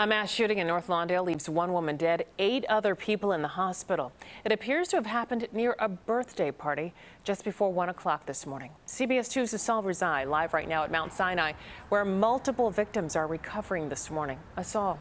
A mass shooting in North Lawndale leaves one woman dead, eight other people in the hospital. It appears to have happened near a birthday party just before 1 o'clock this morning. CBS 2's Asal Rezaei live right now at Mount Sinai, where multiple victims are recovering this morning. Asal.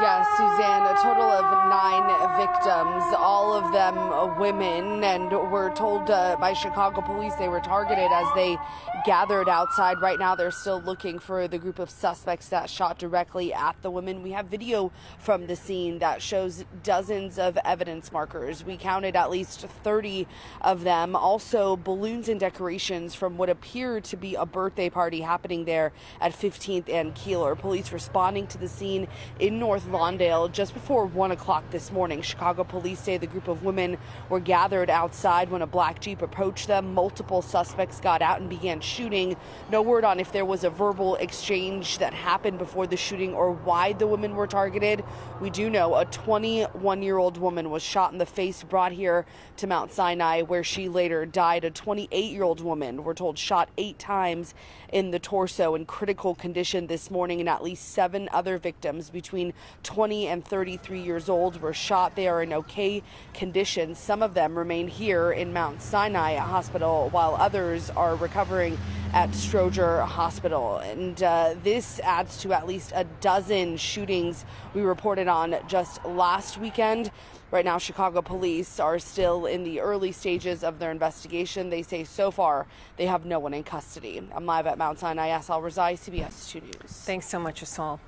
Yes, Suzanne, a total of nine victims, all of them women, and were told uh, by Chicago police they were targeted as they gathered outside. Right now, they're still looking for the group of suspects that shot directly at the women. We have video from the scene that shows dozens of evidence markers. We counted at least 30 of them. Also, balloons and decorations from what appeared to be a birthday party happening there at 15th and Keeler. Police responding to the scene in North Just before 1 o'clock this morning. Chicago police say the group of women were gathered outside when a black Jeep approached them. Multiple suspects got out and began shooting. No word on if there was a verbal exchange that happened before the shooting or why the women were targeted. We do know a 21 year old woman was shot in the face, brought here to Mount Sinai, where she later died. A 28 year old woman, we're told, shot eight times in the torso in critical condition this morning, and at least seven other victims between 20 and 33 years old were shot. They are in okay condition. Some of them remain here in Mount Sinai Hospital, while others are recovering at Stroger Hospital. And uh, this adds to at least a dozen shootings we reported on just last weekend. Right now, Chicago police are still in the early stages of their investigation. They say so far they have no one in custody. I'm live at Mount Sinai. Asal Rezaei, CBS 2 News. Thanks so much, Asal.